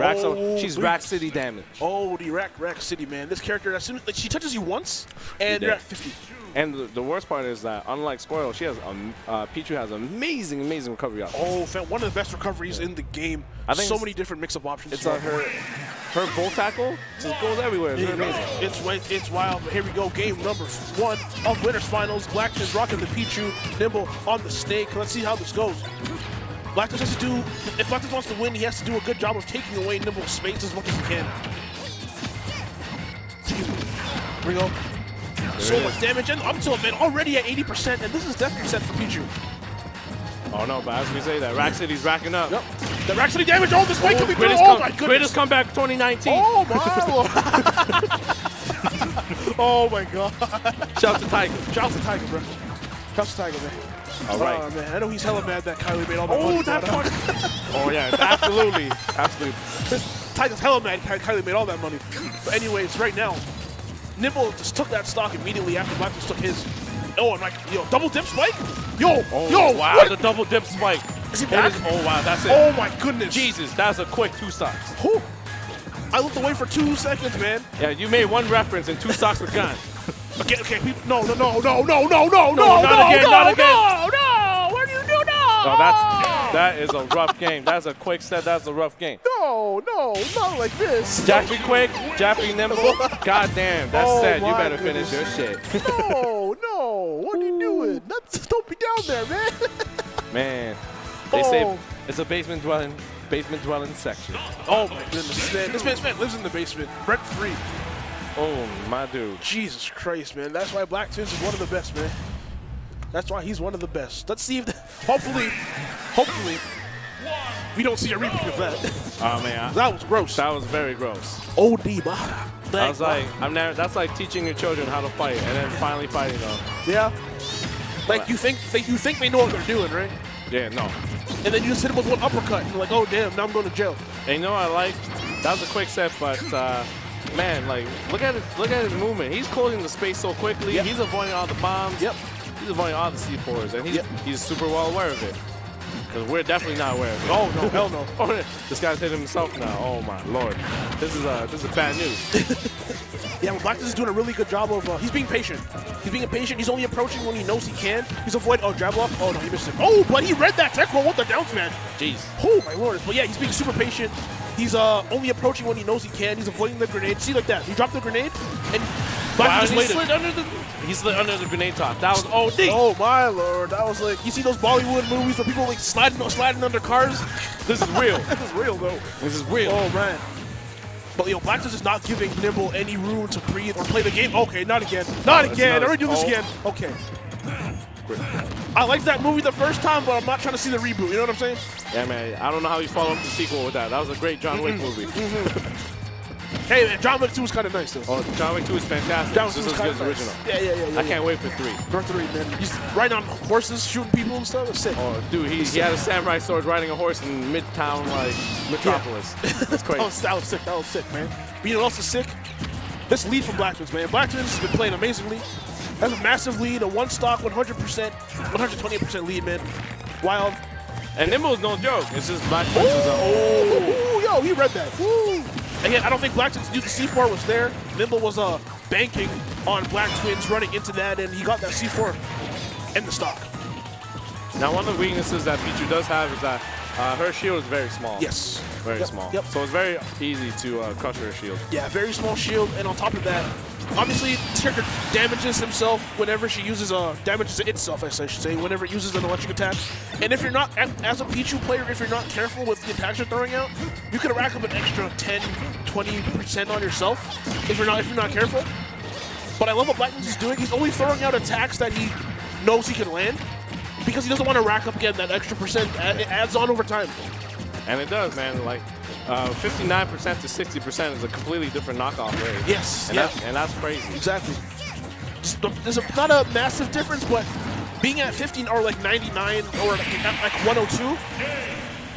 Rack, so Oh, she's. Rack City damage. Oh, the Rack Rack City, man. This character, as soon as like, she touches you once, and You're at 50. And the, the worst part is that unlike Squirtle, she has um, uh, Pichu has amazing, amazing recovery options. Oh, fan, one of the best recoveries in the game. I think so many different mix-up options. It's uh, her her bull tackle just goes everywhere. It's go. amazing. It's it's wild. But here we go. Game number one of winners finals. Blackton's rocking the Pichu, Nimble on the Snake. Let's see how this goes. Black Twins has to do. If Black Twins wants to win, he has to do a good job of taking away Nimble's space as much as he can. Here we go. So much damage, and up to a man, already at 80%, and this is definitely set for Pichu. Oh no, but as we say that, Rack City's racking up. Yep. The Rack City damage, oh, this way coming through. Greatest, Oh, my goodness. greatest comeback 2019. Oh, my oh, my God. Shout out to Tiger. Shout out to Tiger, bro. Shout out to Tiger, man. All right. Oh, man. I know he's hella mad that Kylie made all the Oh, money. that but, uh, part. oh yeah, absolutely, absolutely. Tiger's hella mad Kylie made all that money. But anyways, right now, Nimble just took that stock immediately after Black just took his. Oh, and like, yo, double dip spike? Yo, Oh yo, wow, what? the double dip spike. Is he back? is- oh wow, that's it. Oh, my goodness. Jesus, that's a quick two stocks. Whew. I looked away for two seconds, man. Yeah, you made one reference and two stocks were gone. Okay, okay, people, no, no, no, no, no, no, no, no, not no, again, no, not no, again. no, what do you do now? No, that's that is a rough game. That's a quick set. That's a rough game. No, no, not like this. Jaffy quick, Jaffy nimble. God damn, that's Oh, sad. You better goodness. finish your shit. No, no, what are you doing? That's, don't be down there, man. Man, they oh. say Oh. it's a basement dwelling, basement dwelling section. Oh my goodness, man. This man's man lives in the basement, rent free. Oh my dude. Jesus Christ, man. That's why Black Twins is one of the best, man. That's why he's one of the best. Let's see if, the, hopefully, hopefully, we don't see a repeat of that. Oh man, That was gross. that was very gross. OD, bah. I was like, I'm never. That's like teaching your children how to fight and then finally fighting them. yeah. Like you think, think you think they know what they're doing, right? Yeah, no. And then you just hit them with one uppercut, and you're like, oh damn, now I'm going to jail. And you know what I like? That was a quick set, but uh, man, like look at his look at his movement. He's closing the space so quickly. Yep. He's avoiding all the bombs. Yep. He's avoiding all the C4s, and he's Yep. he's super well aware of it. Because we're definitely not aware of it. Oh no, hell no. Oh, this guy's hitting himself now. Oh my lord, this is uh this is bad news. Yeah, well, Black is doing a really good job of. Uh, he's being patient. He's being patient. He's only approaching when he knows he can. He's avoiding. Oh, jab block. Oh no, he missed it. Oh, but he read that tech roll with the down smash. Jeez. Oh my lord. But yeah, he's being super patient. He's uh only approaching when he knows he can. He's avoiding the grenade. See like that. He dropped the grenade, and Black Wow, he slid under the he slid under the grenade top. That was OD. Oh my lord, that was like you see those Bollywood movies where people like sliding sliding under cars. This is real. This is real though. this is real. Oh man. But yo, Black is not giving Nimble any room to breathe or play the game. Okay, not again. Not it's again. not I already do this oh. again. Okay. I liked that movie the first time, but I'm not trying to see the reboot. You know what I'm saying? Yeah, man. I don't know how you follow up the sequel with that. That was a great John Wick movie. Hey, John Wick 2 was kind of nice though. Oh, John Wick 2 is fantastic. John Wick 2 is kind of original. Yeah, yeah, yeah. yeah I can't wait for three. For 3, man. He's riding on horses, shooting people and stuff. It's sick. Oh, dude, he, he had a samurai sword riding a horse in midtown, like, metropolis. That's That crazy. was, that was sick. That was sick, man. Know what sick? This lead from Black Twins, man. Black Twins has been playing amazingly. Has a massive lead, a one stock, 100%, 120% lead, man. Wild. And Nimble's no joke. It's just Black Twins is a oh. Ooh, yo, he read that. Ooh. Again, I don't think Black Twins knew the C4 was there. Nimble was uh, banking on Black Twins running into that, and he got that C4 in the stock. Now, one of the weaknesses that Pichu does have is that uh, her shield is very small. Yes. Very Yep, small. Yep. So it's very easy to uh, crush her shield. Yeah, very small shield, and on top of that, obviously character damages himself whenever she uses a damages itself, I should say, whenever it uses an electric attack. And if you're not, as a Pichu player, if you're not careful with the attacks you're throwing out, you could rack up an extra 10, 20% on yourself if you're not if you're not careful. But I love what Blackman's is doing. He's only throwing out attacks that he knows he can land because he doesn't want to rack up again that extra percent. It adds on over time. And it does, man. Like, uh, 59% to 60% is a completely different knockoff rate. Yes. And, yeah. that's, and that's crazy. Exactly. There's a, not a massive difference, but being at 15 or like 99 or like, like 102,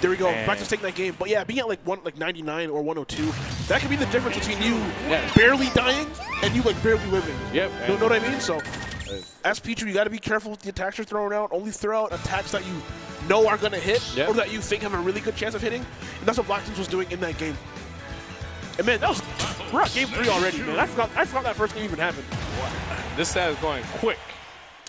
there we go. Man. Practice taking that game. But yeah, being at like one like 99 or 102, that could be the difference between you Yeah. barely dying and you like barely living. Yep. You know what I mean? So, as Pichu, you got to be careful with the attacks you're throwing out. Only throw out attacks that you know are going to hit or that you think have a really good chance of hitting. And that's what Black Twins was doing in that game. And man, that was we're at game three already, man. I forgot I forgot that first game even happened. This set is going quick.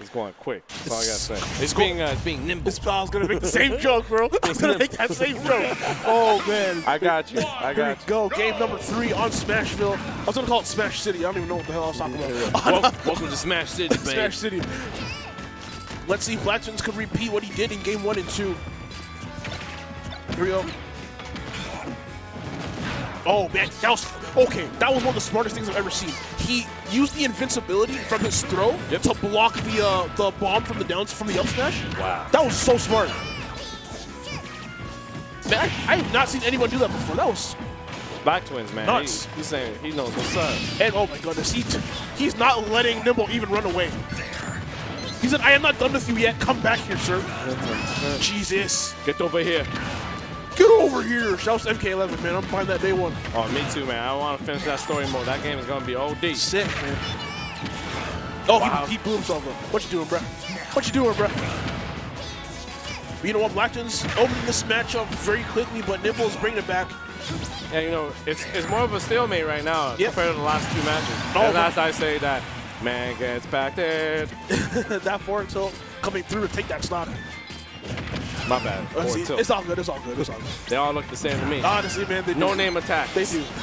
It's going quick. That's all I gotta say. It's being uh, it's being nimble. This I was gonna make the same joke, bro. I was gonna make that same joke. Oh man. I got you. I Here we got you. go. Game number three on Smashville. I was gonna call it Smash City. I don't even know what the hell I was talking about. Welcome, welcome to Smash City, baby. Smash City. Let's see if Black Twins could repeat what he did in game one and two. Here we go. Oh man, that was okay. That was one of the smartest things I've ever seen. He used the invincibility from his throw Yep. to block the uh, the bomb from the down from the up smash. Wow. That was so smart. Man, I, I have not seen anyone do that before. That was Black Twins, man. Nuts. He, he's saying he knows what's up. And oh my goodness, he he's not letting Nimble even run away. He said, I am not done with you yet. Come back here, sir. Jesus. Get over here. Get over here. Shouts to MK11, man. I'm buying that day one. Oh, me too, man. I want to finish that story mode. That game is gonna be OD. Sick, man. Oh, Wow. he, he blew himself up. What you doing, bruh? What you doing, bruh? But you know what? Blackton's opening this matchup very quickly, but Nimble's bringing it back. Yeah, you know, it's it's more of a stalemate right now Yep. compared to the last two matches. Oh, and as I say that, man gets back there. that forward tilt coming through to take that stock. My bad. See, it's all good. It's all good. It's all good. They all look the same to me. Honestly, man, they do. no name attack. They do.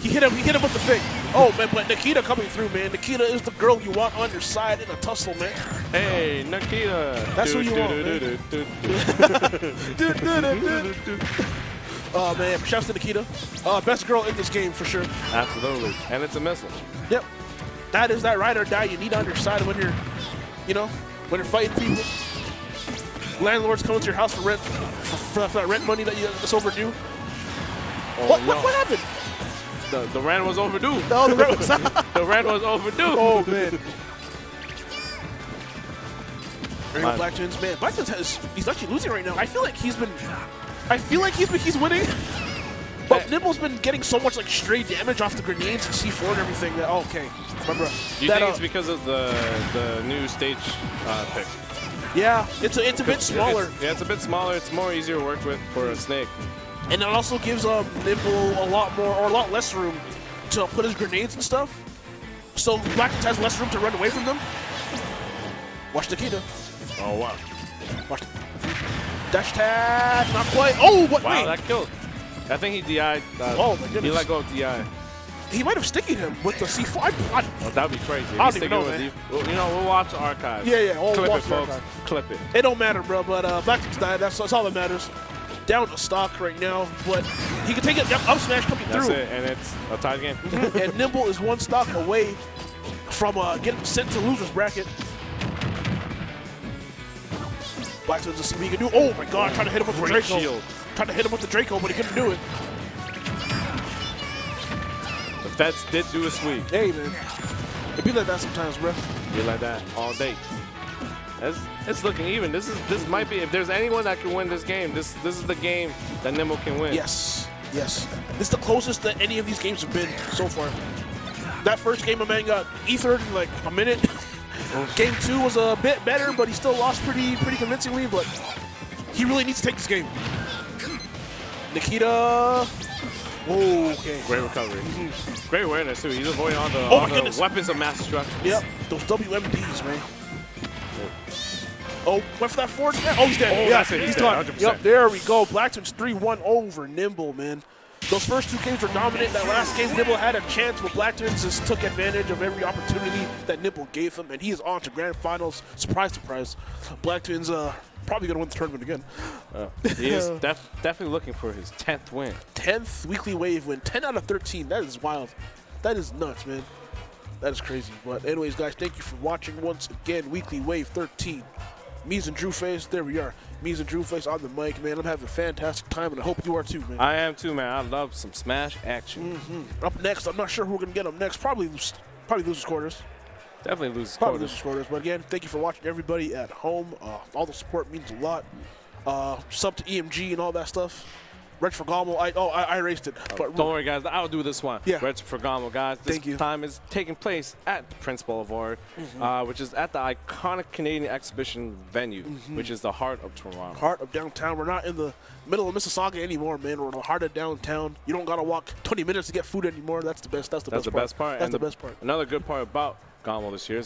He hit him. He hit him with the thing. Oh man, but Nikita coming through, man. Nikita is the girl you want on your side in a tussle, man. Hey, Nikita. That's who you want. Oh man, shouts to Nikita. Uh, best girl in this game for sure. Absolutely. And it's a missile. Yep. That is that ride or die you need on your side when you're, you know, when you're fighting people. Landlords coming to your house for rent, for, for, that rent money that you, that's overdue. Oh, what, no. what, what happened? The, the rent was overdue. No, the rent was. the rent was overdue. oh man. Very Man. Black Twins, man. Black Twins has he's actually losing right now. I feel like he's been, I feel like he's been he's winning. But Hey. Nimble's been getting so much like stray damage off the grenades and C4 and everything that oh, okay, remember You that, think uh, it's because of the the new stage uh, pick? yeah, it's a, it's a bit smaller. It's, yeah, it's a bit smaller. It's more easier to work with for a snake. And it also gives um, Nimble a lot more, or a lot less room to put his grenades and stuff. So Black Twins has less room to run away from them. Watch Nikita. Oh wow! Watch. Dash tag, not quite. Oh, what? Wow, wait. that killed. I think he DI'd. Uh, Oh, my goodness. He let go of DI. he might have sticky him with the C4. I, I, Oh, that'd be crazy. I don't even know, with man. you- well, you know, we'll watch the archives. Yeah, yeah, we'll Clip watch it, the folks. archive. Clip it. it don't matter, bro. But uh, Black Twins died. That's, that's all that matters. Down to stock right now, but he can take it. Up smash coming That's through. it, and it's a tie game. and Nimble is one stock away from uh, getting sent to loser's bracket. Black Twins to see what he can do. Oh my god, trying to hit him with the Great Draco. shield. Trying to hit him with the Draco, but he couldn't do it. the Feds did do a sweep. Hey man. It be like that sometimes, bro. You like that all day. It's, it's looking even. This is this might be if there's anyone that can win this game. This this is the game that Nimble can win. Yes. Yes. This is the closest that any of these games have been so far. That first game, a man got ethered in like a minute. game two was a bit better, but he still lost pretty pretty convincingly. But he really needs to take this game. Nikita. Oh, okay. Great recovery. Great awareness too. He's avoiding all the, Oh all the weapons of mass destruction. Yep, those WMDs, man. Oh, went for that forward. Oh, he's dead. Oh, yeah, it. He's he's dead, done. 100%. Yep, there we go. Blackton's 3-1 over Nimble, man. Those first two games were dominant. That last game, Nimble had a chance, but Black Twins just took advantage of every opportunity that Nimble gave him, and he is on to grand finals. Surprise, surprise. Blackton's uh, probably going to win the tournament again. Uh, he is def- definitely looking for his 10th win. 10th weekly wave win. 10 out of 13. That is wild. That is nuts, man. That is crazy. But anyways, guys, thank you for watching once again. Weekly wave 13. Mees and Drew Face, there we are. Mees and Drew Face on the mic, man. I'm having a fantastic time, and I hope you are too, man. I am too, man. I love some smash action. Up next, I'm not sure who we're gonna get up next. Probably, lose- probably losers quarters. Definitely loses Probably quarters. quarters. But again, thank you for watching, everybody at home. Uh, all the support means a lot. Uh, sub to EMG and all that stuff. Red Fergamo. I oh I, I erased it. But Don't worry, guys. I'll do this one. Yeah. Red Fergamo, guys. This Thank you. time is taking place at Prince Boulevard, uh, which is at the iconic Canadian exhibition venue, which is the heart of Toronto. heart of downtown. We're not in the middle of Mississauga anymore, man. We're in the heart of downtown. You don't gotta walk 20 minutes to get food anymore. That's the best. That's the That's best the best part. That's and the best part. Another good part about Gamo this year